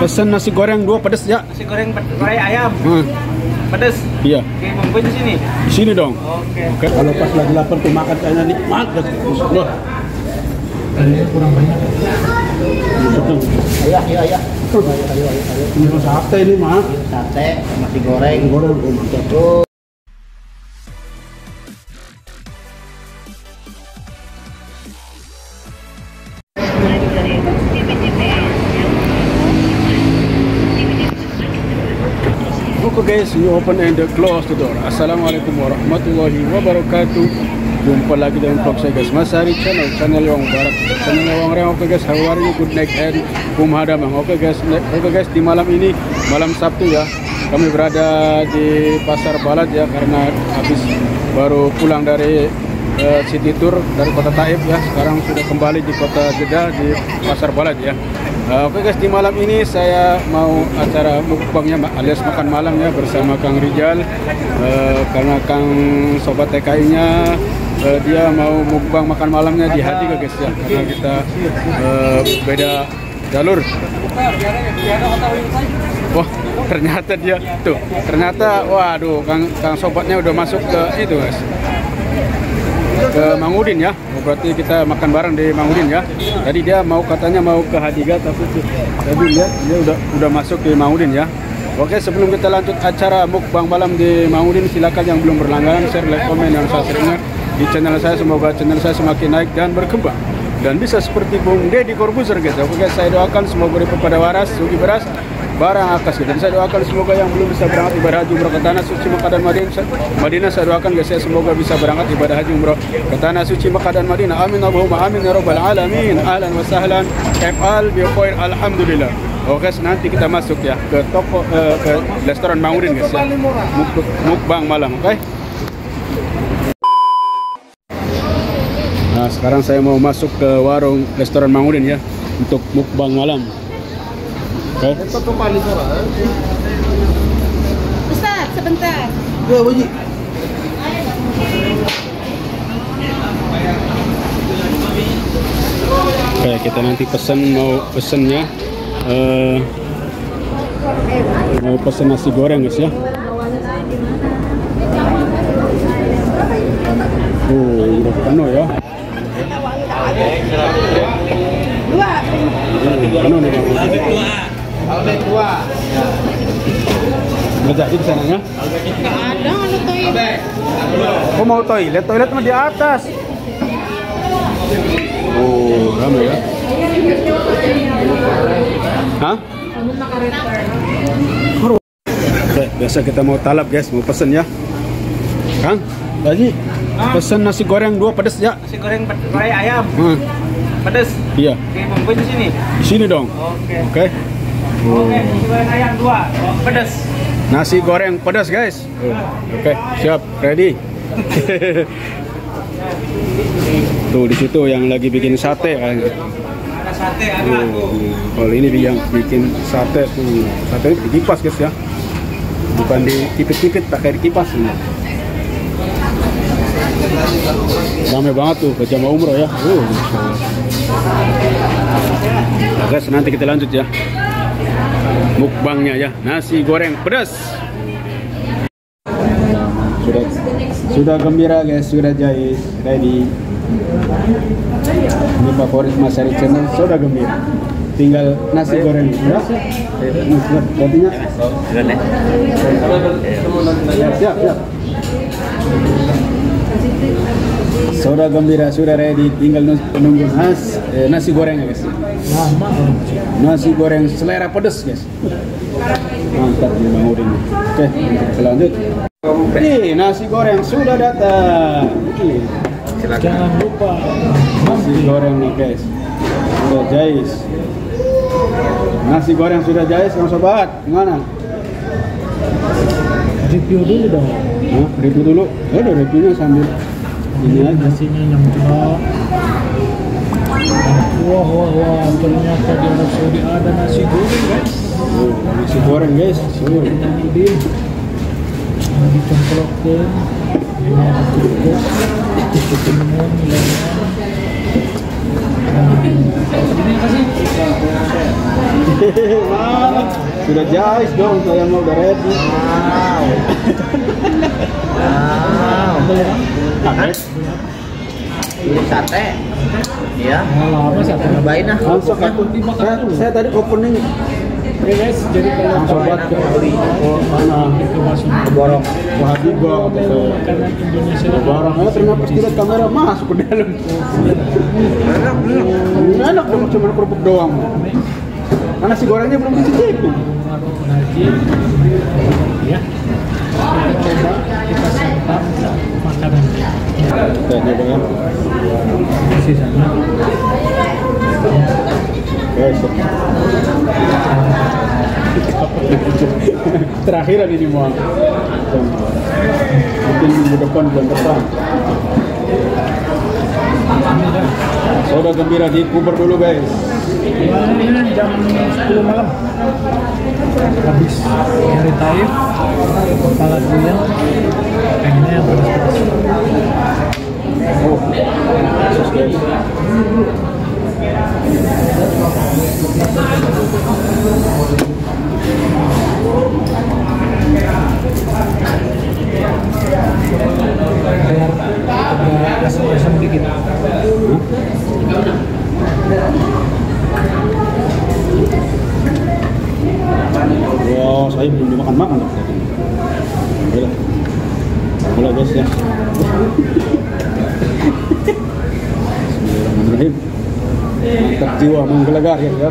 Pesan nasi goreng dua pedas ya. Nasi goreng ped- goreng ayam. Hmm, Pedes. iya. Oke, bumbunya di sini. Di sini dong. Oke. Oke, kalau pas lagi lapar tuh makan kayaknya nikmat guys. Loh. kurang banyak. Betul. Ayah, iya, ayah. Ini sate ini mah. Sate, nasi goreng. Goreng oh guys, you open and close the door. Assalamualaikum warahmatullahi wabarakatuh. Jumpa lagi dengan vlog saya guys. Mas Hari channel, channel yang barat, channel yang orang. Oke guys, how are you? Good night and kumhadamang. Oke guys, oke guys di malam ini malam Sabtu ya. Kami berada di Pasar Balad ya karena habis baru pulang dari eh, city tour dari kota Taif ya. Sekarang sudah kembali di kota Jeddah di Pasar Balad ya. Eh, Oke guys, di malam ini saya mau acara mukbangnya alias makan malam ya bersama Kang Rijal Eh, karena Kang Sobat TKI-nya eh, dia mau mukbang makan malamnya di Hadi guys ya karena kita eh, beda jalur. Wah, ternyata dia tuh, ternyata waduh Kang Kang Sobatnya udah masuk ke itu guys ke Mangudin ya. Oh, berarti kita makan bareng di Mangudin ya. Tadi dia mau katanya mau ke Hadiga tapi tadi lihat dia udah udah masuk di Mangudin ya. Oke, sebelum kita lanjut acara mukbang malam di Mangudin, silakan yang belum berlangganan share, like, komen dan subscribe di channel saya. Semoga channel saya semakin naik dan berkembang dan bisa seperti Bung Deddy Corbuzier guys. Oke, guys, saya doakan semoga beri kepada waras, sugi beras, barang akas gitu. Dan saya doakan semoga yang belum bisa berangkat ibadah haji umroh ke tanah suci Mekah dan Madinah. Madinah saya doakan guys saya semoga bisa berangkat ibadah haji umroh ke tanah suci Mekah dan Madinah. Amin Allahumma amin ya rabbal alamin. Ahlan wa sahlan. Fa'al bi khair alhamdulillah. Oke, guys, nanti kita masuk ya ke toko eh, ke restoran Mangudin guys ya. Muk- mukbang malam, oke? Nah, sekarang saya mau masuk ke warung restoran Mangudin ya untuk mukbang malam. Oke. Ustaz, sebentar. Oke, kita nanti pesan mau pesennya eh mau pesen nasi goreng guys ya. Oh, udah penuh ya. Dua. Hmm, penuh nih bang. Nggak jadi di sana ya? Nggak ada anu toilet. Oh mau toilet, toilet mah di atas. Oh, ramai ya. Hah? Oke, biasa kita mau talab guys, mau pesen ya. Kang, lagi pesen nasi goreng dua pedas ya. Nasi goreng ped- goreng ayam. Hmm, Pedes. iya, Oke, bumbunya di sini. di sini dong. Oke. Oke. Oke, nasi ayam dua. Nasi goreng pedas guys. Oke, siap, ready. Tuh di situ yang lagi bikin sate. Ada sate, ada aku. Tuh, kalau ini yang bikin sate tuh, sate dikipas guys ya, bukan dikipit-kipit pakai dikipas ini. Ramai banget tuh ke jamaah umroh ya. Uh, guys, nanti kita lanjut ya. Mukbangnya ya, nasi goreng pedas. Sudah sudah gembira guys, sudah jahit, ready. Ini favorit Mas Ari Channel sudah gembira. Tinggal nasi goreng ya. Gantinya. Siap, siap, Sudah gembira, sudah ready. Tinggal menunggu nas, eh, nasi goreng guys. Nasi goreng selera pedas guys. Mantap nih Bang Udin. Oke, kita lanjut. Nih, nasi goreng sudah datang. Nih. Jangan lupa Nasi goreng nih guys Sudah jais Nasi goreng sudah jais Kang Sobat Gimana? review dulu dong. Hah? Review dulu Ya udah reviewnya sambil Aja Nasinya jelas. Wah, wah, wah. Ternyata di Arab Saudi ada nasi goreng, guys. oh, Nasi goreng guys oh. Cinnamon, lemon. Ini? Sudah jais dong, saya mau udah ready. Ini sate. Iya. Malah apa sih? Cobain ah. Langsung aku. Saya, saya tadi opening Oke guys, jadi kalau buat ke oh, mana? itu masuk Borong. Kata saya. makanan Indonesia Barangnya terima pas lihat kamera masuk ke dalam. Enak dong, cuma kerupuk doang. Karena nasi gorengnya belum dicicipin. Ya kita coba kita santap makanan Kita coba ya. di sana Terakhir ini mau. Mungkin minggu depan bulan depan. Udah gembira di Kuber dulu guys. ini jam 10 malam habis dari Taif kepala durian pengennya yang pedas-pedas Oh, khusus guys. biar agak Wow, saya belum dimakan makan loh. Guys ya. Jiwa menggelegar ya. ya.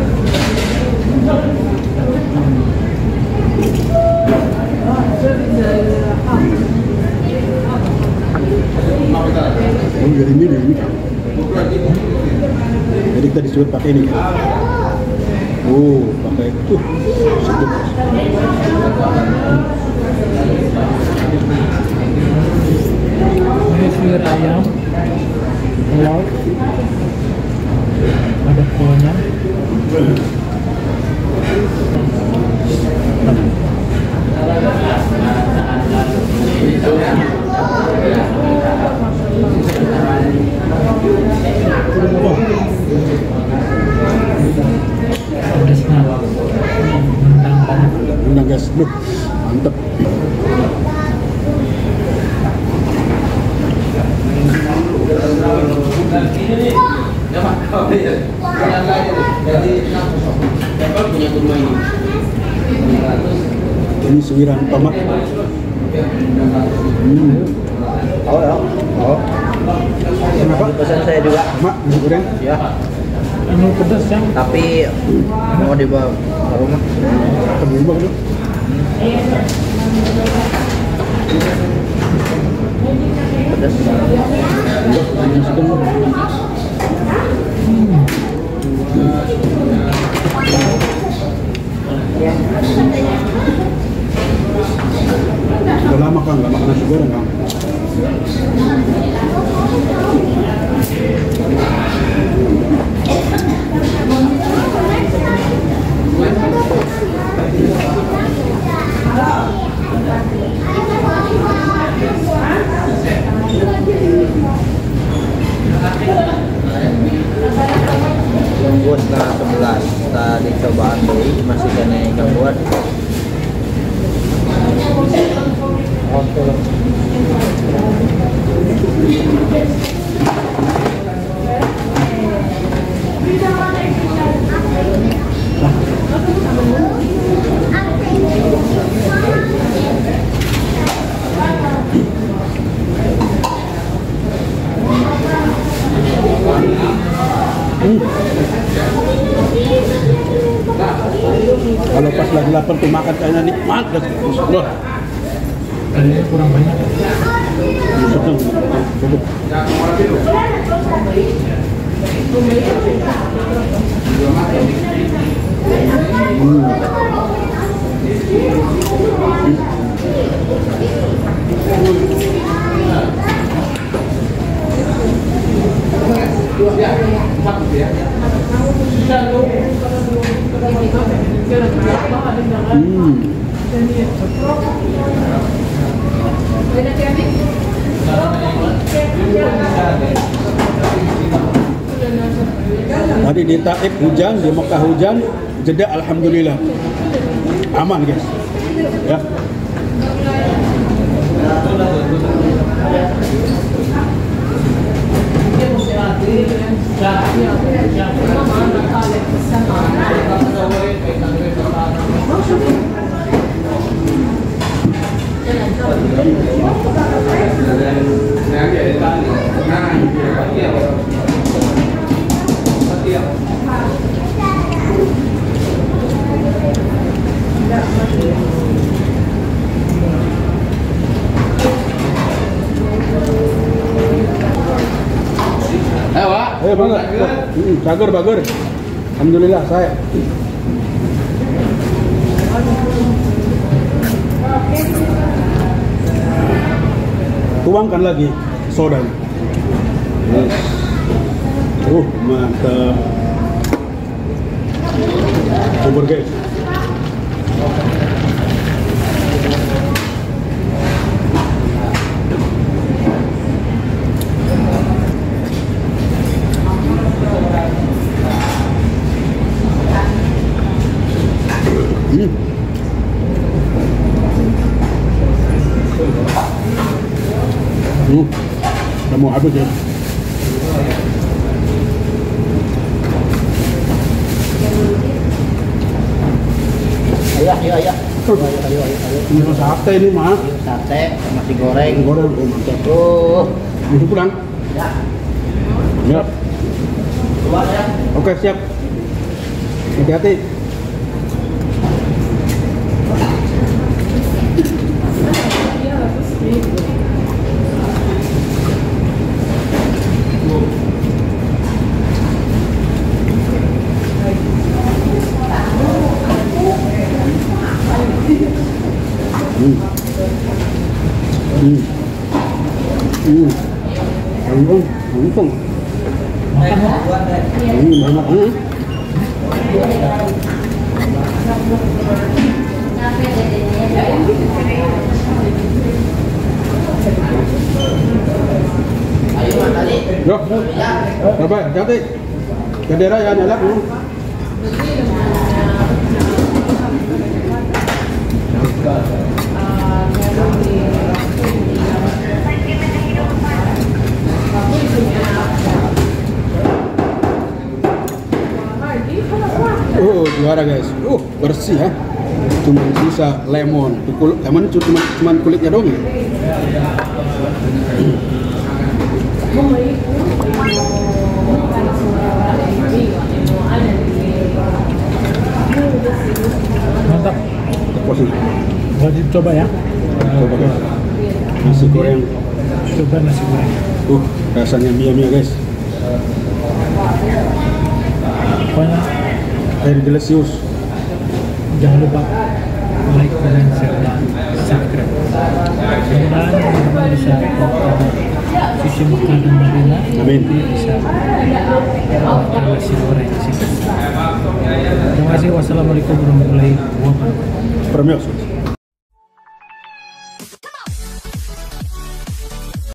Oh, jadi ini ini. Jadi kita disuruh pakai ini. Oh, pakai itu. Sedap. ini suwir ayam lauk Ini suwiran tomat. Hmm. Oh ya. Oh. Kenapa? Pesan saya juga. Mak, nasi goreng. Ya. anu pedas yang Tapi mau dibawa ke rumah. Tunggu dulu. Pedas. Nasi goreng. Sudah lama kan nggak makan nasi goreng kan? Tunggu setengah sebelas. Tadi cobaan beli masih kena gangguan. Oke. Kalau pas lagi lapar tuh makan kayaknya nikmat guys. Kayaknya kurang banyak. Cukup. Hmm. Tadi di Taif hujan, di Mekah hujan, jeda alhamdulillah. Aman, guys. Ya. Ayo banget. Hmm, bagur, bagur. Alhamdulillah saya. Tuangkan lagi sodanya. Yes. Uh, mantap. Bubur guys. Ya. Ayo, ayo, ayo. Ayo, ayo, ayo. Ini sate ini mah. Sate, nasi goreng. Goreng. Oh, mantap. Tuh. Ini pulang. Ya. Keluar ya. Oke, siap. Hati-hati. Hmm. Hmm. Hmm. Langsung, langsung. Hmm, banyak hmm. Ayo, Mas tadi. Yo, Bye hati-hati. Bendera ya nyala dulu. Oh, juara guys. Uh, bersih ya. Cuma sisa lemon. Lemon cuma cuma kulitnya doang ya. Mantap. Posisi. Wajib coba ya. Coba guys. Nasi goreng. Coba nasi goreng. Uh, rasanya mia-mia guys. Pokoknya Air delicious. jangan lupa like dan share dan subscribe. Mudah-mudahan bisa sisi Mekah dan Madinah. Amin. Bisa di situ. Terima kasih. Wassalamualaikum warahmatullahi wabarakatuh. Premios.